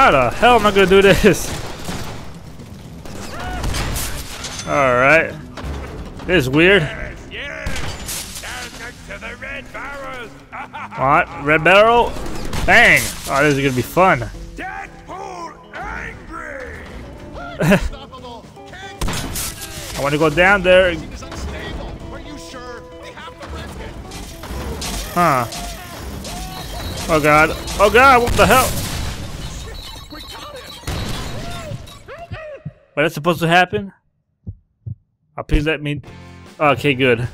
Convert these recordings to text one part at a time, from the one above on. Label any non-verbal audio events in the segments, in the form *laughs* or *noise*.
How the hell am I gonna do this? Alright. This is weird. What? Red barrel? Bang! Oh, this is gonna be fun. *laughs* I want to go down there. Huh. Oh god. Oh god, what the hell? What is supposed to happen? Oh, please let me. Okay, good.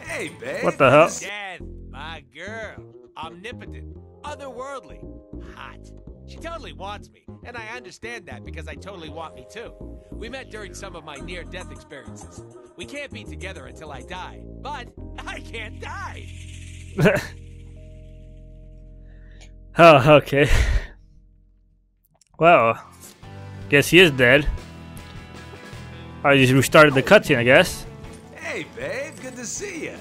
Hey, babe. What the hell? Death, my girl. Omnipotent, otherworldly, hot. She totally wants me, and I understand that because I totally want me too. We met during some of my near death experiences. We can't be together until I die, but *laughs* I can't die. *laughs* oh, okay. Well, guess he is dead. I just restarted the cutscene, I guess. Hey, babe. Good to see you.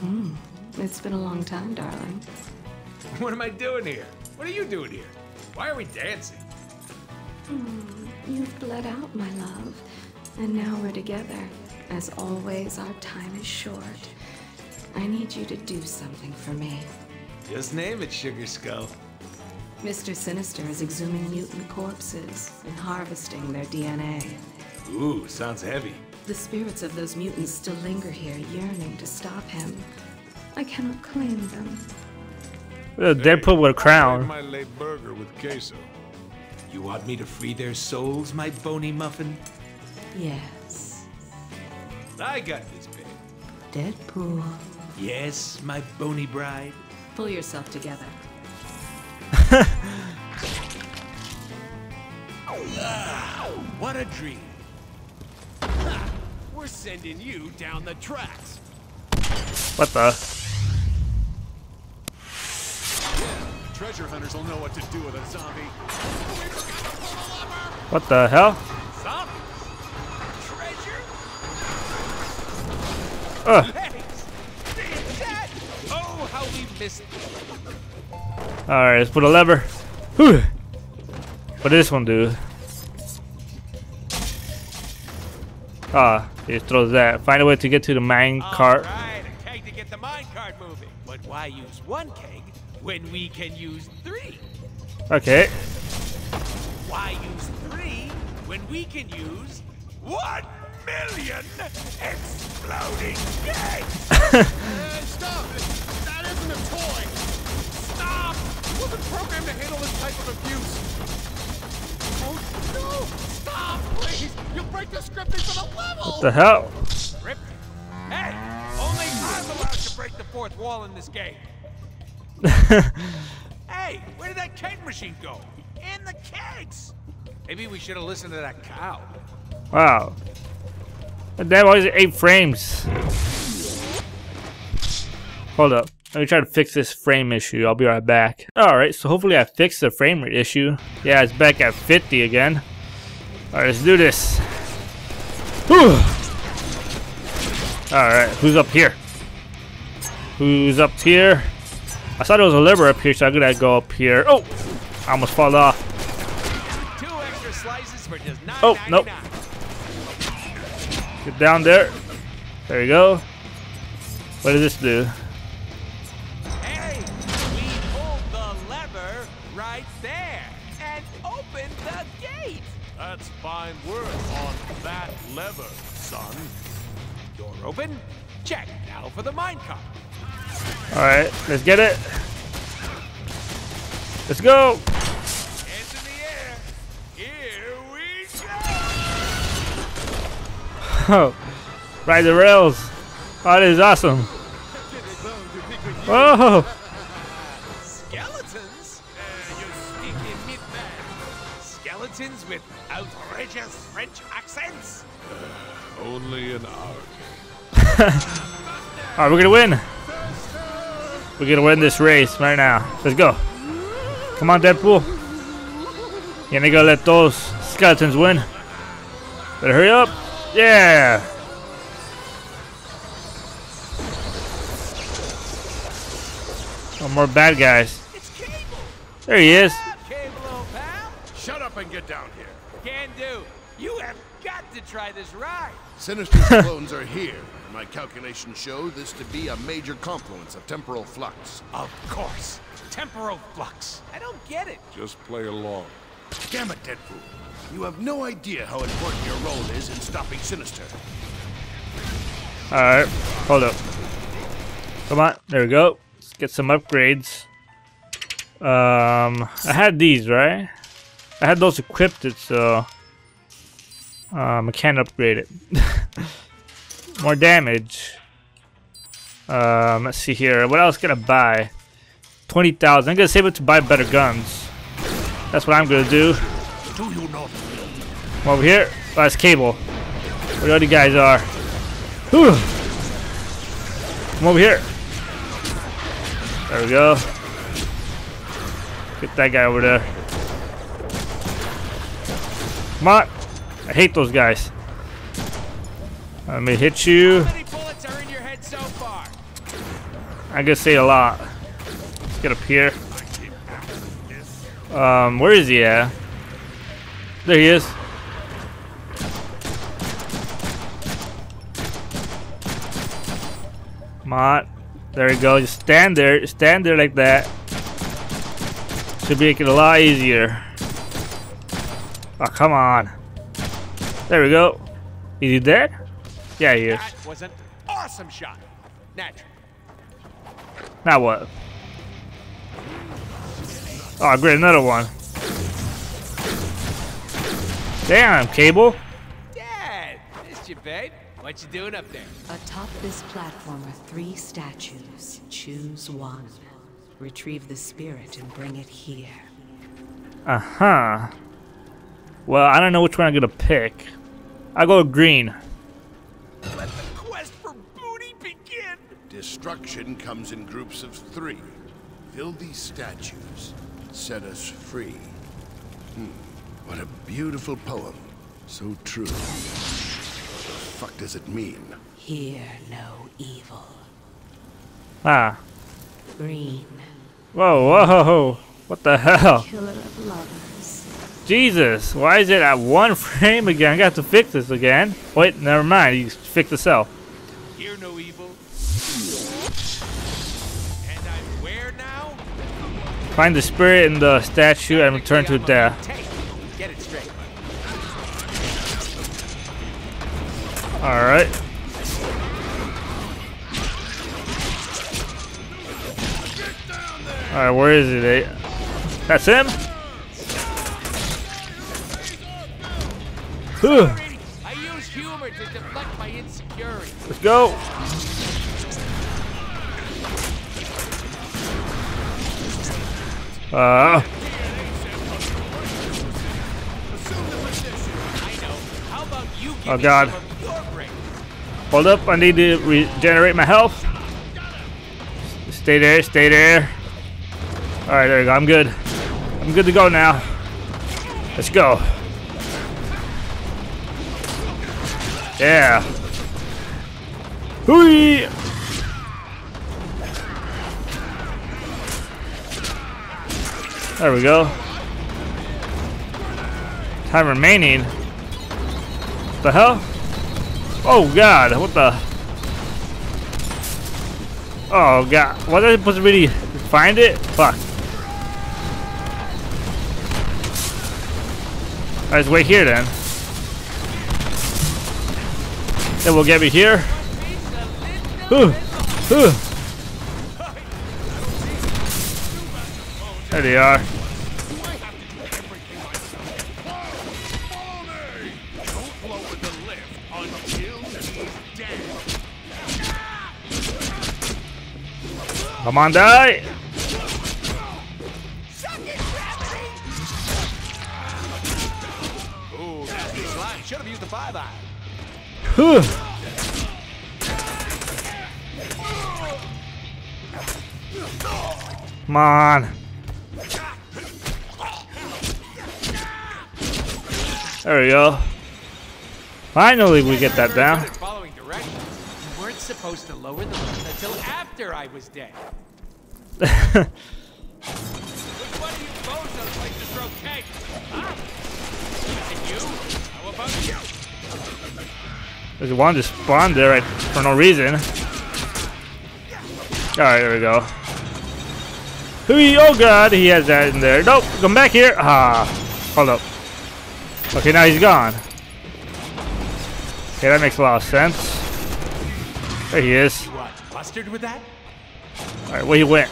Hmm, it's been a long time, darling. What am I doing here? What are you doing here? Why are we dancing? Hmm, you've bled out, my love. And now we're together. As always, our time is short. I need you to do something for me. Just name it, Sugar Skull. Mr. Sinister is exhuming mutant corpses and harvesting their DNA. Ooh, sounds heavy. The spirits of those mutants still linger here, yearning to stop him. I cannot claim them. Uh, Deadpool with a crown. My late burger with queso. You want me to free their souls, my bony muffin? Yes. I got this, babe. Deadpool. Yes, my bony bride. Pull yourself together. *laughs* What a dream. Ha! We're sending you down the tracks. What the? Treasure hunters will know what to do with a zombie. What the hell? Zombies? Treasure? Ugh. Alright, let's put a lever. Whew. What does this one do? Ah, he just throws that. Find a way to get to the mine cart. Right, a keg to get the mine cart moving. But why use one keg when we can use three? Okay. Why use three when we can use One million exploding kegs! Hey, *laughs* stop! That isn't a toy! Stop! It wasn't programmed to handle this type of abuse! Oh, no! Stop, please! You'll break the scripting for the level! What The hell? Rip? Hey, only I'm allowed to break the fourth wall in this game. *laughs* Hey, where did that cake machine go? And the cakes! Maybe we should have listened to that cow. Wow. That was eight frames. Hold up. Let me try to fix this frame issue. I'll be right back. Alright, so hopefully I fixed the frame rate issue. Yeah, it's back at 50 again. Alright, let's do this. Alright, who's up here? Who's up here? I thought there was a lever up here, so I'm gonna go up here. Oh! I almost fall off. Two extra slices for just. Oh, nope. Get down there. There you go. What does this do? That's fine work on that lever, son. Door open. Check. Now for the minecart. Alright, let's get it. Let's go. Hands in the air. Here we go. *laughs* Oh, ride the rails. Oh, this is awesome. Whoa. Skeletons with outrageous French accents? Only an hour. Alright, we're gonna win. We're gonna win this race right now. Let's go. Come on, Deadpool. You ain't gonna let those skeletons win. Better hurry up. Yeah. No more bad guys. There he is. Up and get down here. Can do. You have got to try this ride. Sinister's clones are here. My calculations show this to be a major confluence of temporal flux. Of course. Temporal flux. I don't get it. Just play along. Damn it, Deadpool. You have no idea how important your role is in stopping Sinister. Alright, hold up. Come on, there we go. Let's get some upgrades. Um, I had these, right? I had those equipped, so um, I can't upgrade it. *laughs* More damage. Um, let's see here. What else can I buy? 20,000. I'm gonna save it to buy better guns. That's what I'm gonna do. Do you not? Come over here. Oh, that's Cable. Where the other guys are. Whew. Come over here. There we go. Get that guy over there. Come on. I hate those guys. Let me hit you. How many bullets are in your head so? I can say a lot. Let's get up here. Um, where is he at? There he is. Come on. There we go. Just stand there. Stand there like that. Should make it a lot easier. Oh, come on. There we go. Is he dead? Yeah, he is. That was an awesome shot. Natural. Now what? Oh, great, another one. Damn, Cable. Dad! Missed you, babe. What you doing up there? Atop this platform are three statues. Choose one. Retrieve the spirit and bring it here. Uh-huh. Well, I don't know which one I'm gonna pick. I'll go green. Let the quest for booty begin! Destruction comes in groups of three. Fill these statues. Set us free. Hmm. What a beautiful poem. So true. What the fuck does it mean? Hear no evil. Ah. Green. Whoa, whoa, whoa. What the hell? Killer of lovers. Jesus, why is it at one *laughs* frame again? I got to fix this again. Wait, never mind. You fixed itself. Hear no evil. And I'm where now? Find the spirit in the statue and return to death. Get it straight. Alright. Alright, where is it? That's him? I use humor to deflect my insecurity. Let's go. Uh, you give Oh, God. hold up. I need to regenerate my health. Stay there. Stay there. All right, there you go. I'm good. I'm good to go now. Let's go. Yeah. Hooey! There we go. Time remaining. What the hell? Oh god, what the? Oh god, was I supposed to really find it? Fuck. Let's wait here then. Then we'll get me here. There they are. Come on, die. Whew. Come on. There we go. Finally, we get that down. Following directions. You weren't supposed to lower the until after I was dead. *laughs* There's one just spawned there right, for no reason. Alright, there we go. Oh god, he has that in there. Nope, come back here. Ah, hold up. Okay, now he's gone. Okay, that makes a lot of sense. There he is. You with that? Alright, where he went.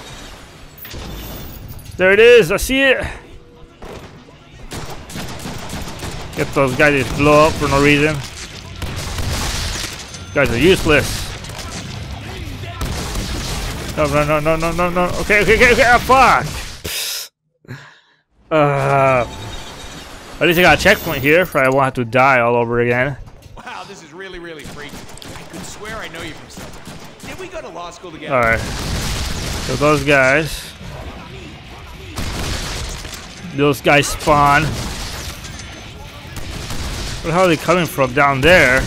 There it is, I see it. Get those guys just blow up for no reason. Guys are useless. No, no, no, no, no, no, no. Okay, okay, okay, okay. Ah, fuck. *sighs* Uh, at least I got a checkpoint here, for I won't have to die all over again. Wow, this is really, really freaky. I could swear I know you from somewhere. Did we go to law school together? All right. So those guys, those guys spawn. Where the hell are they coming from down there?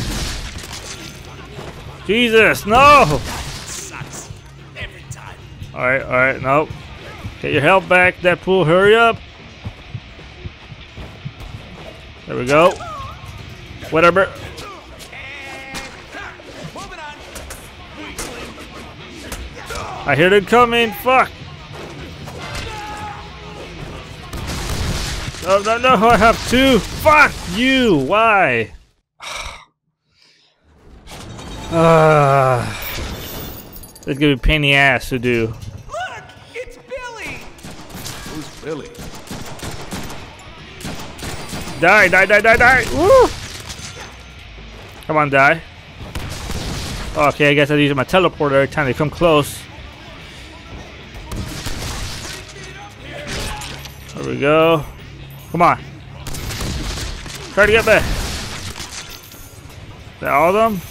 Jesus, no! Sucks. Every time. All right, all right, nope. Get your health back, Deadpool. Hurry up. There we go. Whatever. Moving. I hear them coming. Fuck. No, no, no. I have two. Fuck you. Why? Ah. it's gonna be a pain in the ass to do. Look! It's Billy! Who's Billy? Die, die, die, die, die. Woo! Come on, die. Okay, I guess I use my teleporter every time they come close. There we go. Come on. Try to get back. Is that all of them?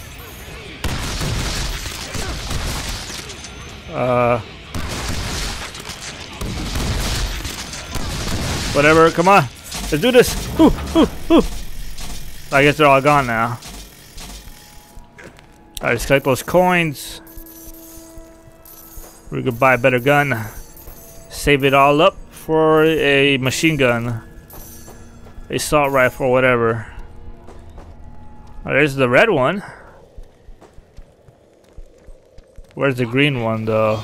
Uh. Whatever, come on. Let's do this. Whew, whew, whew. I guess they're all gone now. Alright, let's collect those coins. We could buy a better gun. Save it all up for a machine gun. A assault rifle, whatever. Oh, there's the red one. Where's the green one, though?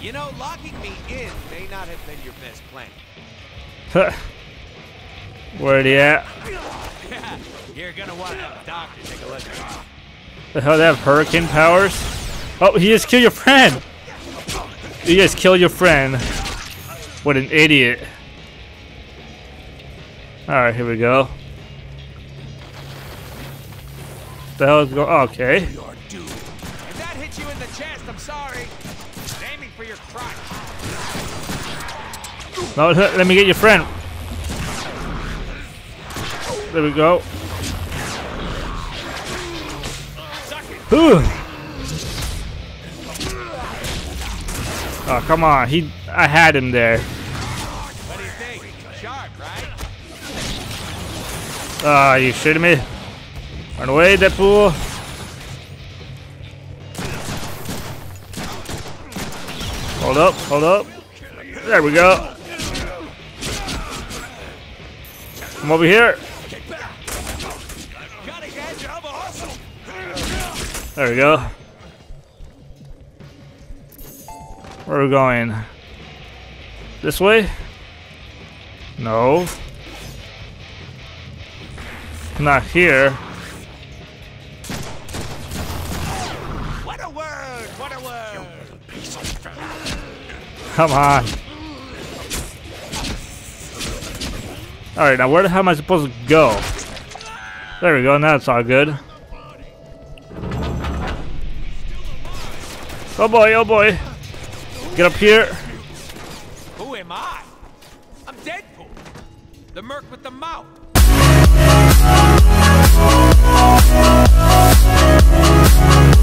You know, locking me in may not have been your best plan. *laughs* Where they at? *laughs* You're gonna want a doctor take a look. The hell, they have hurricane powers? Oh, he just killed your friend! You just killed your friend. What an idiot. Alright, here we go. The hell is going Okay. The chest, I'm sorry. I'm aiming for your crotch. No, let me get your friend. There we go. Oh, come on. He, I had him there. What do you think? Sharp, right? Ah, you shitting me? Run away, Deadpool. Hold up, hold up. There we go. Come over here. There we go. Where are we going? This way? No. Not here. Come on. Alright, now where the hell am I supposed to go? There we go, now it's all good. Oh boy, oh boy. Get up here. Who am I? I'm Deadpool. The merc with the mouth.